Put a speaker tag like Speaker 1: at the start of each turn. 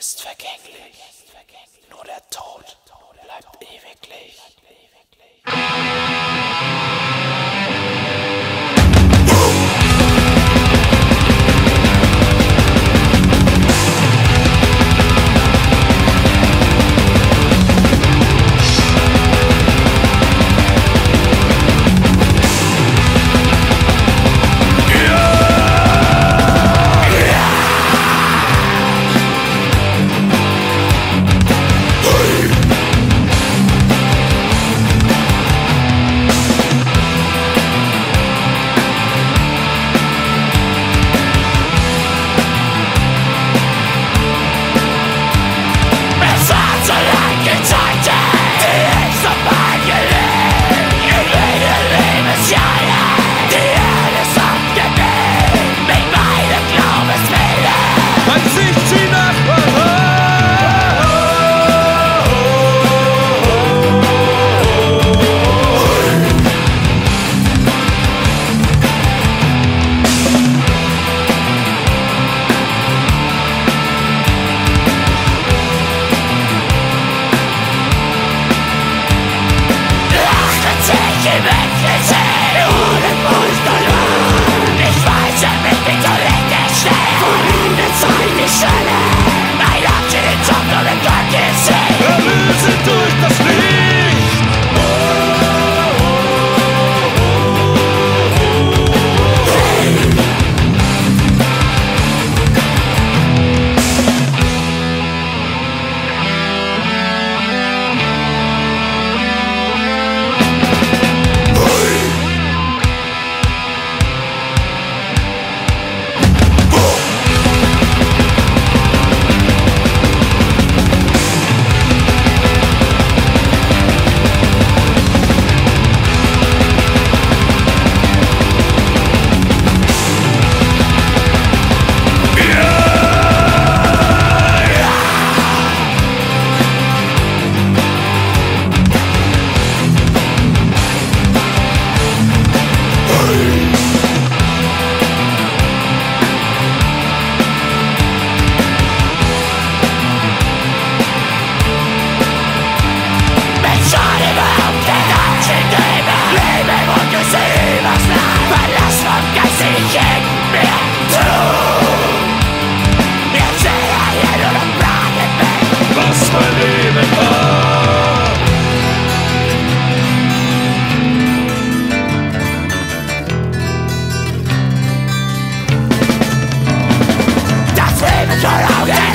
Speaker 1: bist vergänglich, nur der Tod bleibt ewiglich.
Speaker 2: Kibet, it's Get
Speaker 1: out of here!